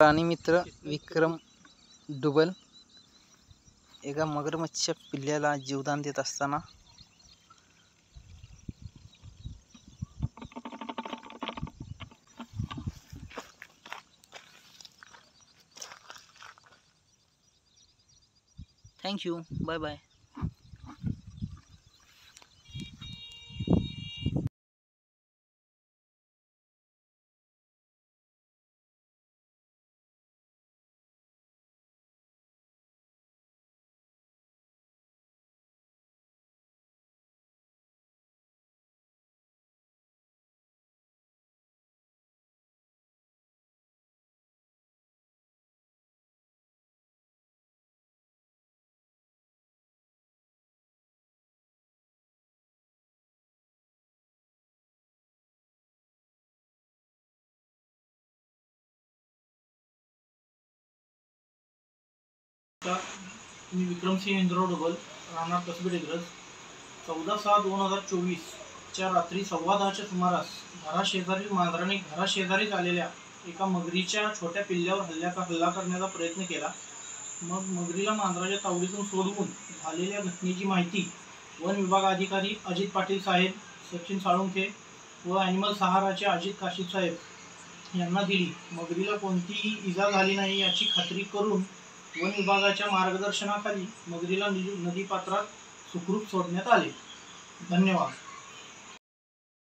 प्राणीमित्र विक्रम डुबल एका मगरमच्छच्या पिल्ल्याला जीवदान देत असताना थँक्यू बाय बाय मी विक्रमसिंह इंद्रो डबल राहणार कसबे डिग्रज चौदा सहा दोन हजार चोवीसच्या रात्री सव्वा दहाच्या सुमारास घराशेजारील मांजराने घराशेजारीच आलेल्या एका मगरीच्या छोट्या पिल्ल्यावर हल्ल्या हल्ला करण्याचा प्रयत्न केला. मग मगरीला मांजराच्या तावडीतून सोडवून झालेल्या घटनेची माहिती वन विभाग अधिकारी अजित पाटील साहेब सचिन साळुंखे व ॲनिमल सहाराचे अजित काशीद साहेब यांना दिली. मगरीला कोणतीही इजा झाली नाही याची खात्री करून वन विभागाच्या मार्गदर्शनाखाली मगरीला नदी नदीपात्रात सुखरूप सोडण्यात आले. धन्यवाद.